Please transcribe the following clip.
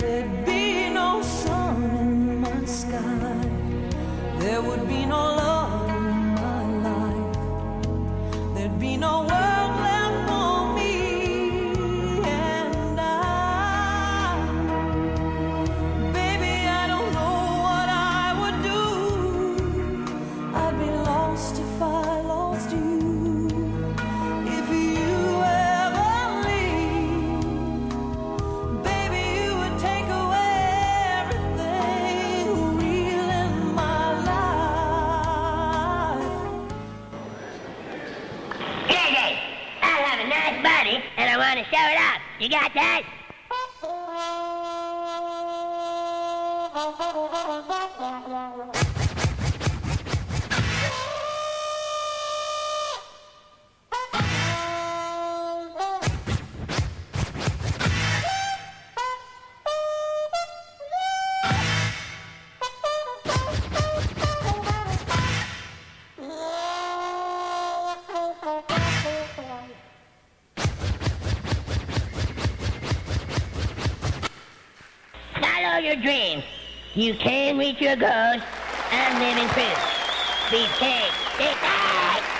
There'd be no sun in my sky. There would be no love in my life. There'd be no world body and I want to show it off. You got that? Follow your dreams. You can reach your goals and live in truth. Be big, be big.